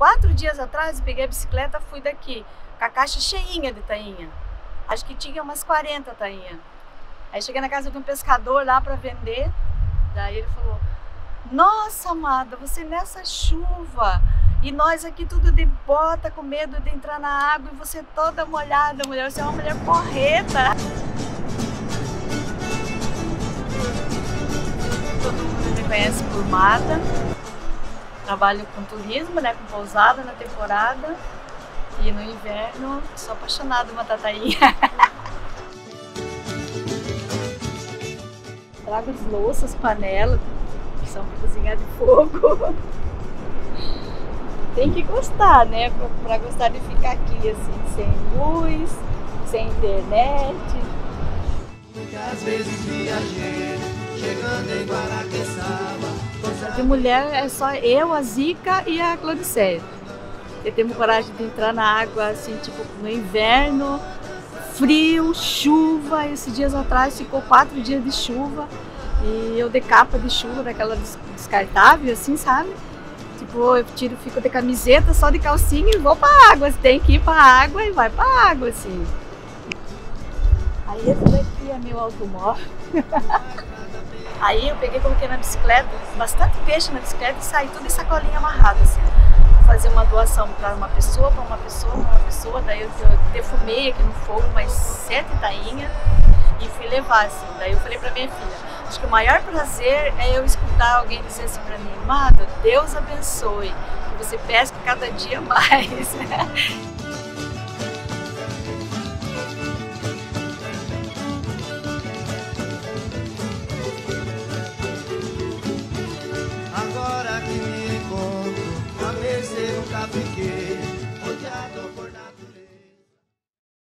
quatro dias atrás, peguei a bicicleta, fui daqui, com a caixa cheinha de tainha. Acho que tinha umas 40 tainhas. Aí cheguei na casa de um pescador lá para vender. Daí ele falou: Nossa, amada, você nessa chuva e nós aqui tudo de bota, com medo de entrar na água e você toda molhada, mulher. Você é uma mulher porreta. Todo mundo me conhece por Mada. Trabalho com turismo, né, com pousada na temporada. E no inverno, sou apaixonada uma tatainha. Trago as louças, panelas, que são para cozinhar de fogo. Tem que gostar, né? Para gostar de ficar aqui, assim, sem luz, sem internet. Muitas vezes viajei, chegando em Guaraqueçaba. De mulher é só eu, a Zica e a Clodicéia. Eu tenho coragem de entrar na água, assim, tipo, no inverno, frio, chuva. Esses dias atrás ficou quatro dias de chuva e eu de capa de chuva, daquela descartável, assim, sabe? Tipo, eu tiro, fico de camiseta, só de calcinha e vou pra água. Você tem que ir pra água e vai pra água, assim. Aí esse daqui é meu automóvel. Aí eu peguei, coloquei na bicicleta, bastante peixe na bicicleta e saí tudo em sacolinha amarrada, assim fazer uma doação para uma pessoa, para uma pessoa, para uma pessoa. Daí eu, defumei aqui no fogo mais sete tainhas e fui levar, assim. Daí eu falei para minha filha, acho que o maior prazer é eu escutar alguém dizer assim para mim, Amada, Deus abençoe, que você pesque cada dia mais.